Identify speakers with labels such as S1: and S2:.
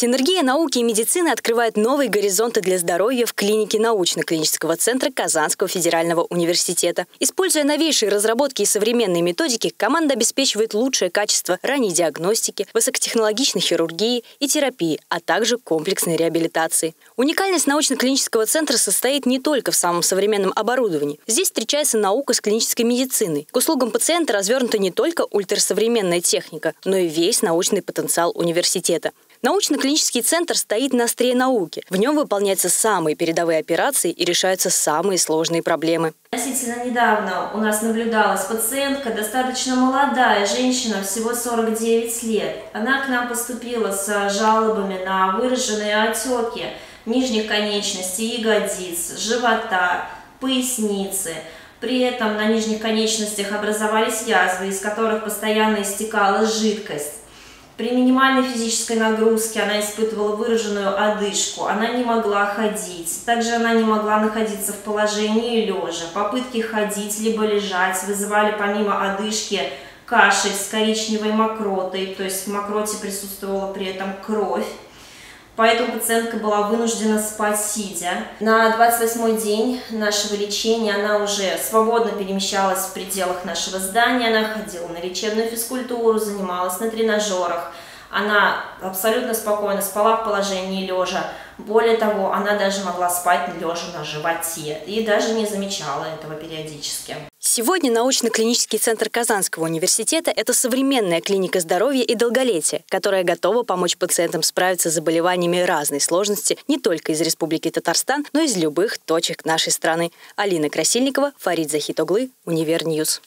S1: Синергия науки и медицины открывает новые горизонты для здоровья в клинике научно-клинического центра Казанского федерального университета. Используя новейшие разработки и современные методики, команда обеспечивает лучшее качество ранней диагностики, высокотехнологичной хирургии и терапии, а также комплексной реабилитации. Уникальность научно-клинического центра состоит не только в самом современном оборудовании. Здесь встречается наука с клинической медициной. К услугам пациента развернута не только ультрасовременная техника, но и весь научный потенциал университета. Научно-клинический центр стоит на острие науки. В нем выполняются самые передовые операции и решаются самые сложные проблемы.
S2: Относительно недавно у нас наблюдалась пациентка, достаточно молодая женщина, всего 49 лет. Она к нам поступила с жалобами на выраженные отеки нижних конечностей, ягодиц, живота, поясницы. При этом на нижних конечностях образовались язвы, из которых постоянно истекала жидкость. При минимальной физической нагрузке она испытывала выраженную одышку, она не могла ходить. Также она не могла находиться в положении лежа. Попытки ходить либо лежать вызывали помимо одышки кашель с коричневой мокротой, то есть в мокроте присутствовала при этом кровь. Поэтому пациентка была вынуждена спать сидя. На 28 день нашего лечения она уже свободно перемещалась в пределах нашего здания, она ходила на лечебную физкультуру, занималась на тренажерах. Она абсолютно спокойно спала в положении лежа. Более того, она даже могла спать лежа на животе и даже не замечала этого периодически.
S1: Сегодня научно-клинический центр Казанского университета – это современная клиника здоровья и долголетия, которая готова помочь пациентам справиться с заболеваниями разной сложности не только из Республики Татарстан, но и из любых точек нашей страны. Алина Красильникова, Фарид Захитоглы, Univer News.